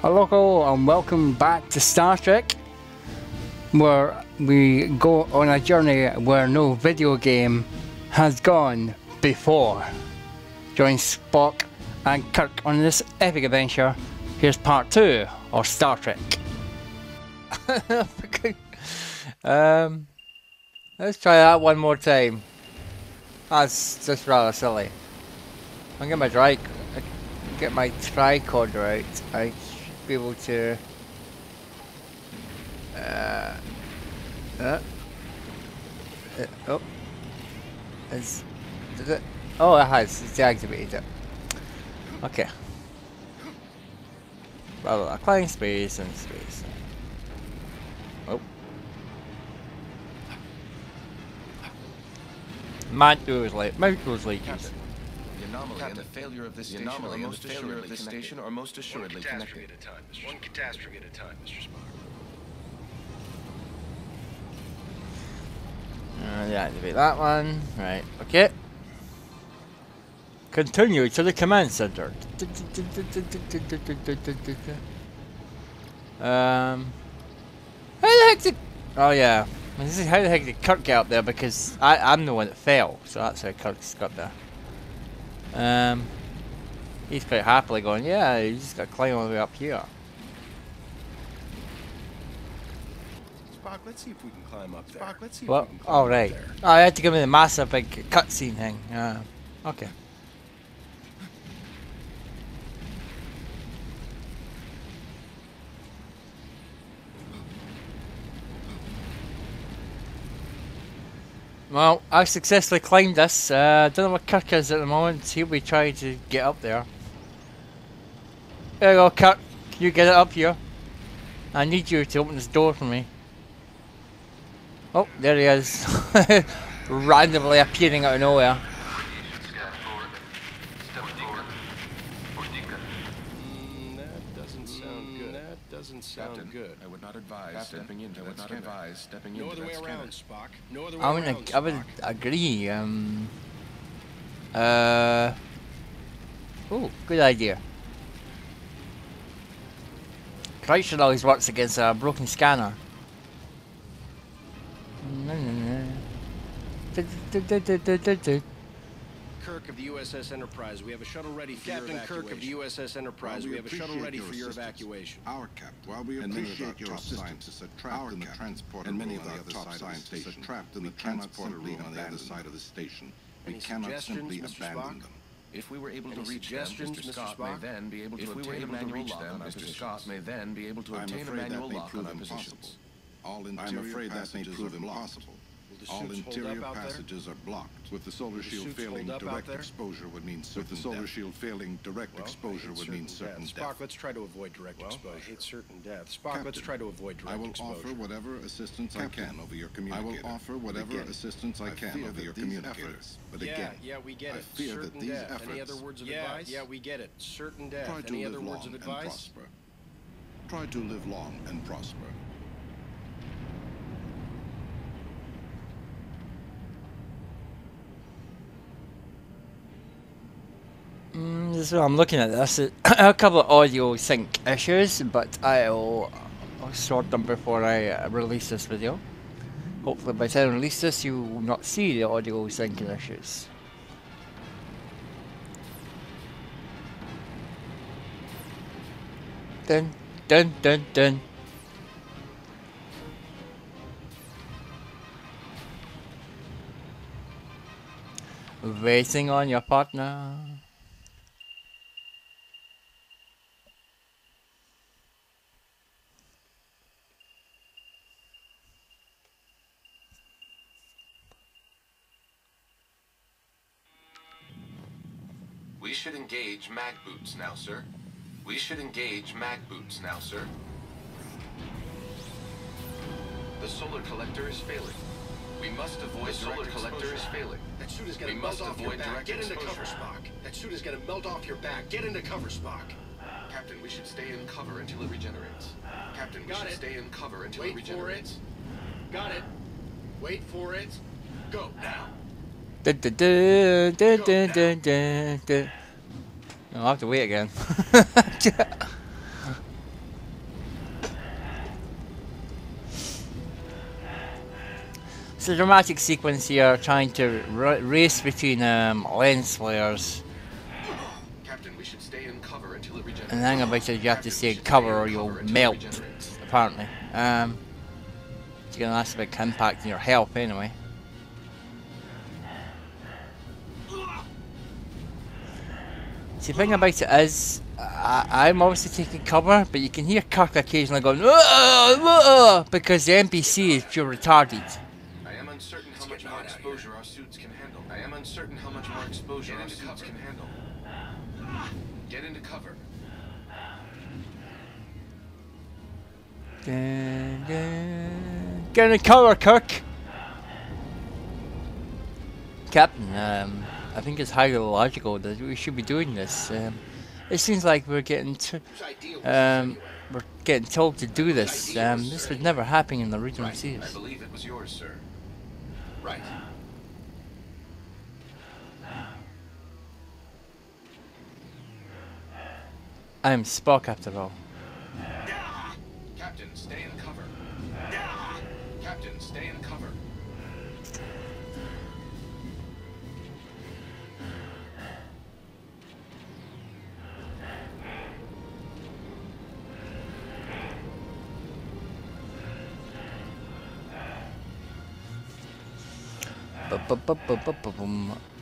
Hello and welcome back to Star Trek, where we go on a journey where no video game has gone before. Join Spock and Kirk on this epic adventure. Here's part two of Star Trek. um, let's try that one more time. That's just rather silly. I'll get my dry, get my tricorder out. I be able to uh, uh, uh, oh is did it oh it has it's deactivated. It okay. Blah blah, blah. climb space and space. Oh. Mount goes like Mount goes like the anomaly and the failure of this station are most assuredly this station are most assuredly One catastrophe connected. at a time, Mr. One catastrophe at a time, Mr. Spock. Uh, deactivate that one. Right, okay. Continue to the command center. Um, how the heck did? Oh yeah, this is how the heck did Kirk get up there? Because I I'm the one that fell, so that's how Kirk's got there. Um, he's quite happily going. Yeah, you just got to climb all the way up here. Spock, let's see if we can climb up there. Spock, let's see Well, if we can climb all up there. Oh, I had to give me the massive big cutscene thing. Uh, okay. Well, I successfully climbed this. Uh, don't know where Kirk is at the moment. He'll be trying to get up there. There you go, Kirk. Can you get it up here? I need you to open this door for me. Oh, there he is. Randomly appearing out of nowhere. Advise Captain, stepping into I that would not advise stepping No into other way scanner. around, Spock. No other way I would, around, I would agree. Um. Uh. Oh, good idea. Crouching always works against a broken scanner. No, no, no. Kirk of the USS Enterprise, we have a shuttle ready for Captain your evacuation. Kirk of the USS Enterprise, While we have a shuttle ready your for your evacuation. Our captain. While we and appreciate our your top assistance, scientists are trapped our in the captain, transporter and many of our the other top side of the scientists are trapped in the transporter room on the other side of the station. We Any cannot simply Mr. abandon Spock? them. If we were able Any to reach them, suggestions, Mr. Mr. May then be able to If we obtain were a able to manual reach lock them, on Mr. positions. Scott Scott may then be able to I'm obtain a afraid manual that may lock on prove our impossible. positions. All I'm afraid that may passages prove impossible. Will the All interior up out there? passages are blocked. With the solar shield failing, hold up out direct exposure would mean certain With the solar death. shield failing, direct Well, exposure hate would mean certain death. death. Spock, let's try to avoid direct Well, I exposure. hate certain death. Spock, let's try to avoid direct exposure. I will exposure. offer whatever assistance Captain, I can over your I communicator. will offer whatever Again, assistance I I can fear over that your these communicator. efforts- But yeah, again, yeah, we get I it. fear that certain these death. Any efforts- other words of yeah, advice? Yeah, we get it. Certain death. try to Any live other long words of and advice? prosper. Try to live long and prosper. Is what I'm looking at this. A couple of audio sync issues, but I'll, I'll sort them before I uh, release this video. Hopefully by the time I release this you will not see the audio syncing issues. Dun dun dun dun. Waiting on your partner. We should engage mag boots now, sir. We should engage mag boots now, sir. The solar collector is failing. We must avoid the solar collector is failing. That suit is gonna We melt must off your back. Get into exposure. cover, Spock. That suit is gonna melt off your back. Get into cover, Spock. Captain, we should stay in cover until it regenerates. Captain, we Got should it. stay in cover until Wait it Wait for regenerates. it. Got it. Wait for it. Go now. I'll have to wait again. it's a dramatic sequence here, trying to race between um, lens flares. Captain, we should stay in cover until it regenerates. And the thing about it, you have to stay in cover or you'll melt, apparently. Um, it's going to last a big impact on your health anyway. See, the thing about it is, I, I'm obviously taking cover, but you can hear Kirk occasionally going, "Whoa, whoa," because the NPC is pure retarded. I am uncertain how much more exposure our suits can handle. I am uncertain how much more exposure our suits can handle. Get into cover. Dun, dun. Get into cover, Kirk! Captain, um, I think it's highly logical that we should be doing this. Um, it seems like we're getting t- um, we're getting told to do this. Um, this would never happen in the original Right. I series. believe it was yours, sir. Right. I'm Spock after all. Captain, stay in cover. Captain, stay in cover.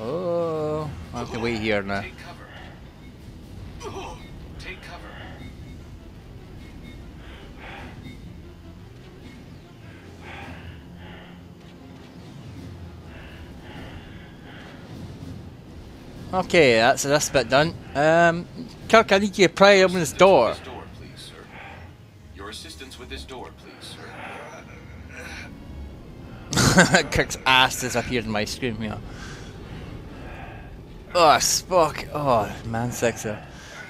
Oh, I have to wait here now. Take cover. Take cover. Okay, that's this bit done. Um, Kirk, I need you to pry open this door. This door, please, sir. Your assistance with this door, please, sir. Kirk's ass disappeared in my screen here. Oh, Spock. Oh, man, sexy.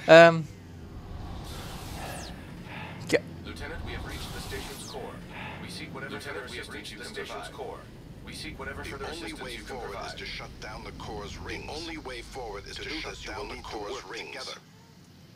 Um, Lieutenant, we have reached the station's core. We seek whatever Lieutenant, we have reached the station's core. We seek whatever The only assistance way you can forward is to shut down the core's rings. The only way forward is to, shut down the core's rings. Together.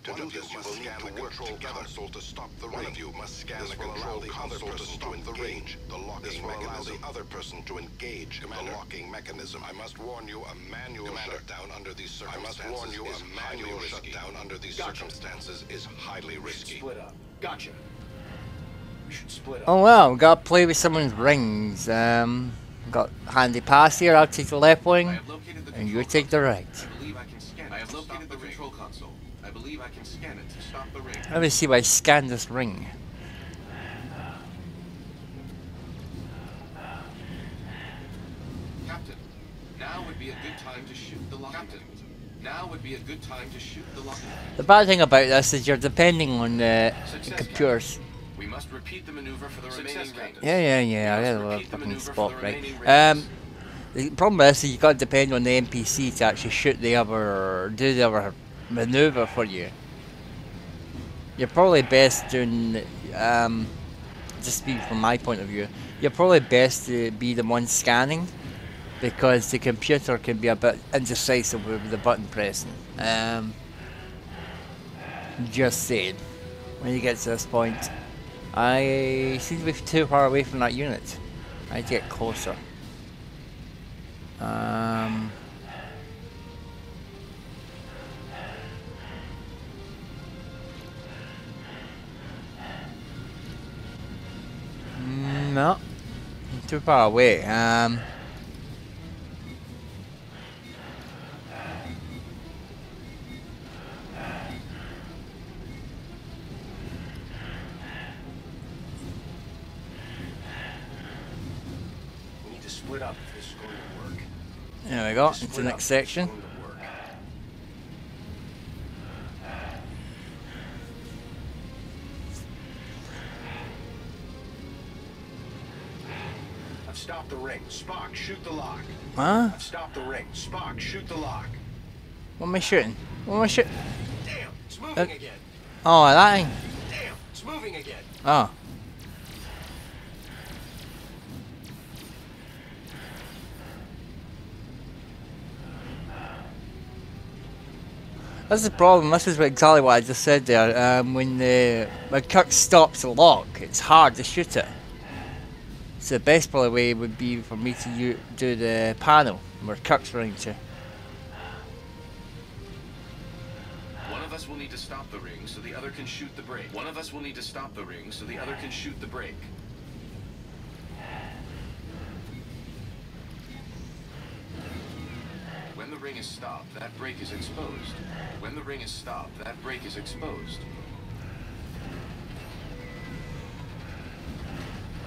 To do this, you will need to work together. console to stop the One of you must scan the control console to stop the range. The locking this will allow the other person to engage Commander. the locking mechanism. I must warn you, a manual shutdown under these circumstances. I must warn you, a manual shutdown under these circumstances is highly risky. Split up. Gotcha. We should split up. oh well, we gotta play with someone's rings. Um, got handy pass here. I'll take the left I wing, have located the and you take the right. I believe I can scan. I have located the control console. I believe I can scan it to stop the ring. Let me see if I scan this ring. Captain, now would be a good time to shoot the lock. Captain, now would be a good time to shoot the lock. The bad thing about this is you're depending on the, the Success, computers. We must repeat the maneuver for the remaining rings. Yeah, yeah, yeah. I We had a little fucking spot right. Um, the problem is you got to depend on the NPC to actually shoot the other, do the other maneuver for you. You're probably best doing, um, just speaking from my point of view, you're probably best to be the one scanning because the computer can be a bit indecisive with the button pressing. Um, just saying. When you get to this point, I seem to be too far away from that unit. I get closer. Um. No, too far away. Um. We need to split up if this is going to work. There we go. Into the next section. Stopped the ring. Spock, shoot the lock. Huh? I've stopped the ring. Spock, shoot the lock. What am I shooting? What am I shooting? Damn, it's moving Uh, again. Oh, that thing. Damn, it's moving again. Oh. That's the problem. This is exactly what I just said there. Um, when the when Kirk stops the lock, it's hard to shoot it. So the best probably way would be for me to do the panel where Kirk's running to. One of us will need to stop the ring so the other can shoot the brake. One of us will need to stop the ring so the other can shoot the brake. When the ring is stopped, that brake is exposed. When the ring is stopped, that brake is exposed.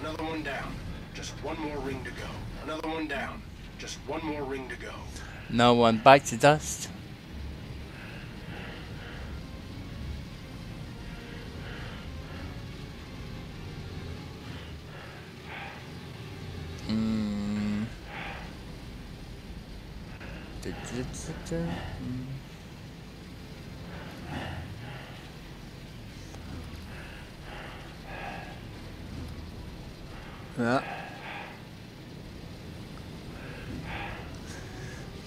Another one down. Just one more ring to go. Another one down. Just one more ring to go. No one back to dust. Mm. Du- du- du- du- mm. Yeah.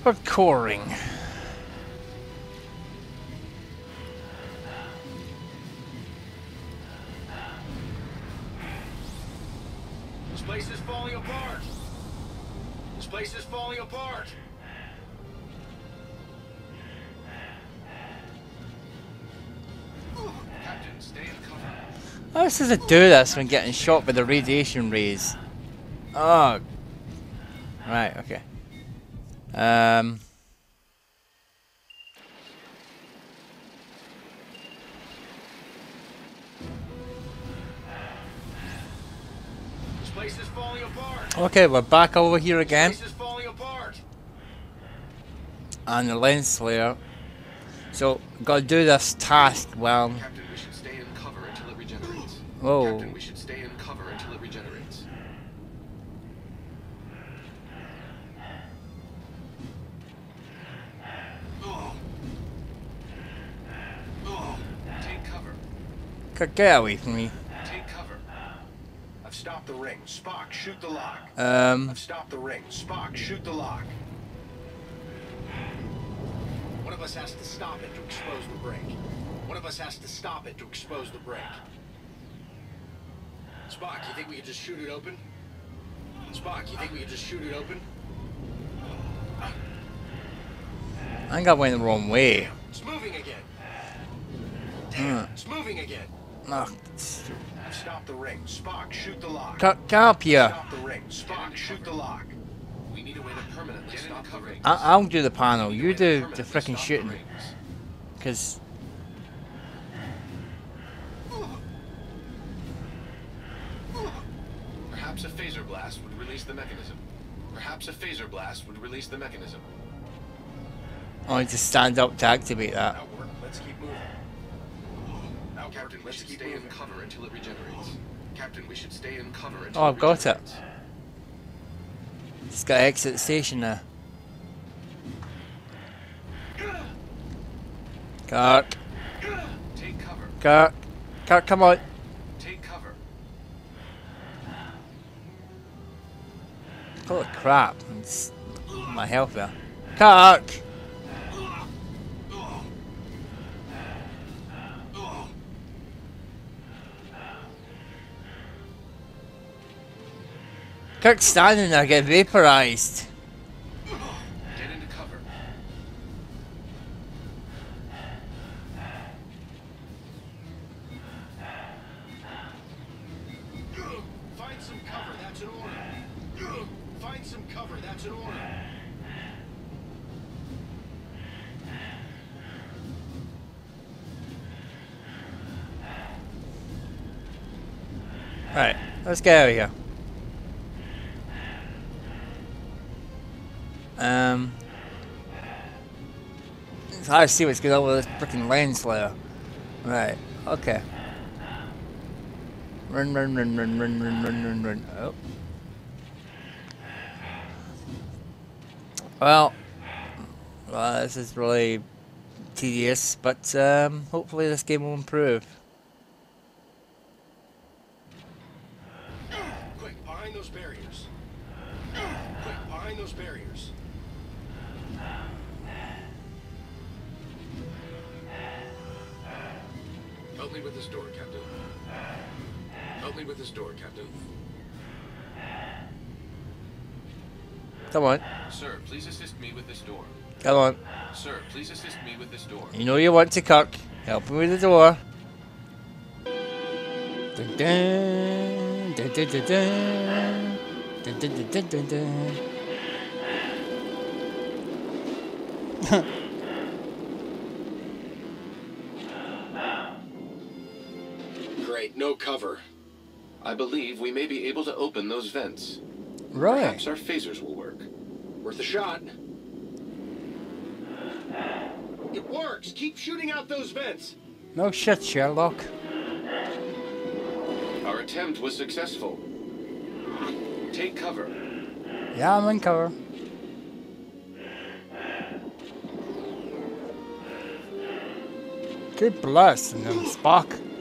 Recording. This place is falling apart. This place is falling apart. Captain, stay in cover. How does it do this when getting shot by the radiation rays? Oh. Right, okay. Um, okay, we're back over here again. And the lens flare. So, gotta do this task well. Captain, we Whoa. Captain, we Get away from me. Take cover. I've stopped the ring. Spock, shoot the lock. Um. I've stopped the ring. Spock, shoot the lock. One of us has to stop it to expose the brake. One of us has to stop it to expose the brake. Spock, you think we could just shoot it open? Spock, you think we could just shoot it open? I think I went the wrong way. It's moving again. Hmm. It's moving again. I've stopped the ring. Spock, shoot the lock. Kirk, get up here. Stop the ring. Spock, shoot the lock. We need a way to permanently stop the rings. I I'll do the panel. We need a You do the permanently freaking shooting. Because. Perhaps a phaser blast would release the mechanism. Perhaps a phaser blast would release the mechanism. I need to stand up to activate that. Now work. Let's keep moving. Now, Captain, Captain, we let's should keep stay in cover until it regenerates. Captain, we should stay in cover until Oh, I've got it. regenerates. Just gotta exit the station now. Kirk, Take cover. Kirk, Kirk, come on. Take cover. Holy crap. It's my health there. Kirk! Kirk's standing there getting vaporized. Get into cover. Find some cover. That's an order. Find some cover. That's an order. Right, let's get out of here. Hard see what's going on with this freaking layer. Right, okay. Run, run, run, run, run, run, run, run, run. Oh. Well, well, this is really tedious, but um, hopefully this game will improve. Quick, behind those barriers. Quick, behind those barriers. Help me with this door, Captain. Help me with this door, Captain. Come on. Sir, please assist me with this door. Come on. Sir, please assist me with this door. You know you want to, Kirk. Help me with the door. Dun dun, dun dun dun dun. Dun dun dun dun dun no cover. I believe we may be able to open those vents. Right. Perhaps our phasers will work. Worth a shot. It works! Keep shooting out those vents! No shit, Sherlock. Our attempt was successful. Take cover. Yeah, I'm in cover. Keep blasting them, Spock.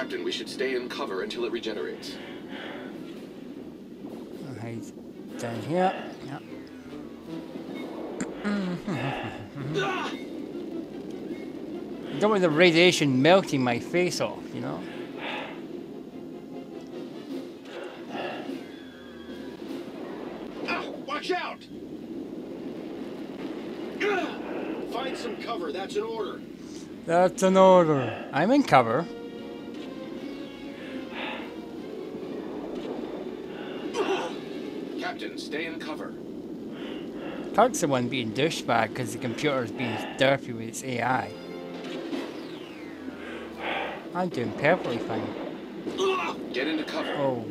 Captain, we should stay in cover until it regenerates. Down here. Yeah. I don't want the radiation melting my face off, you know? Ow! Watch out! Find some cover, that's an order. That's an order. I'm in cover. Captain, stay in cover. Kirk's the one being douchebag because the computer's being dirty with its AI. I'm doing perfectly fine. Get into cover. Oh,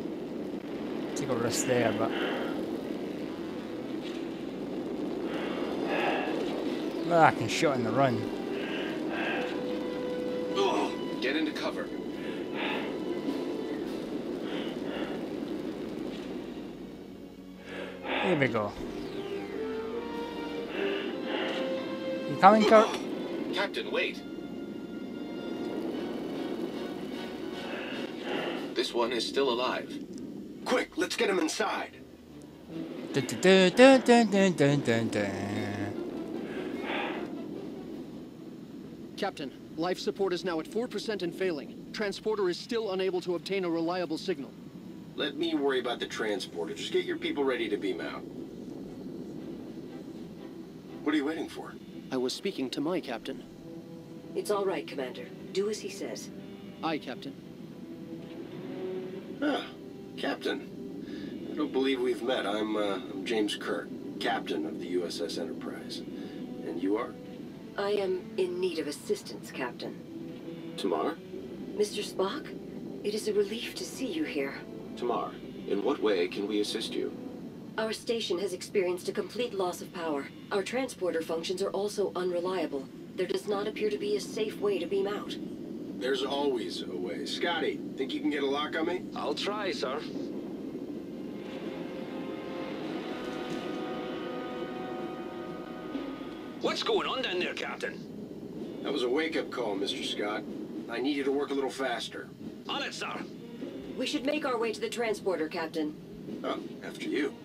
take a risk there, but well, I can shoot on the run. We go. You coming, Kirk? Captain, wait. This one is still alive. Quick, let's get him inside. Dun, dun, dun, dun, dun, dun, dun, dun. Captain, life support is now at 4% and failing. Transporter is still unable to obtain a reliable signal. Let me worry about the transporter. Just get your people ready to beam out. What are you waiting for? I was speaking to my captain. It's all right, Commander. Do as he says. Aye, Captain. Ah, Captain. I don't believe we've met. I'm, uh, I'm James Kirk, Captain of the USS Enterprise. And you are? I am in need of assistance, Captain. T'Mar? Mr. Spock, it is a relief to see you here. T'Mar, in what way can we assist you? Our station has experienced a complete loss of power. Our transporter functions are also unreliable. There does not appear to be a safe way to beam out. There's always a way. Scotty, think you can get a lock on me? I'll try, sir. What's going on down there, Captain? That was a wake-up call, Mr. Scott. I need you to work a little faster. On it, sir. We should make our way to the transporter, Captain. Oh, after you.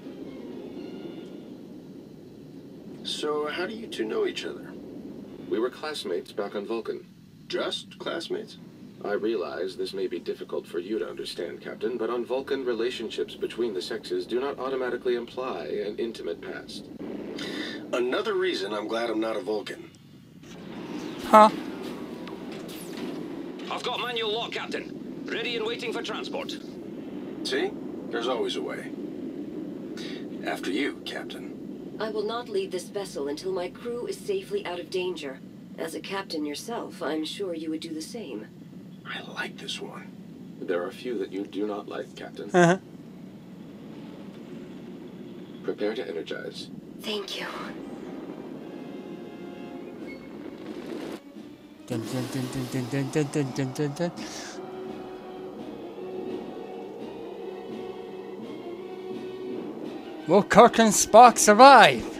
So, how do you two know each other? We were classmates back on Vulcan. Just classmates? I realize this may be difficult for you to understand, Captain, but on Vulcan, relationships between the sexes do not automatically imply an intimate past. Another reason I'm glad I'm not a Vulcan. Huh? I've got manual lock, Captain. Ready and waiting for transport. See? There's always a way. After you, Captain. I will not leave this vessel until my crew is safely out of danger. As a captain yourself, I'm sure you would do the same. I like this one. There are a few that you do not like, Captain. Uh-huh. Prepare to energize. Thank you. Dun, dun, dun, Will Kirk and Spock survive?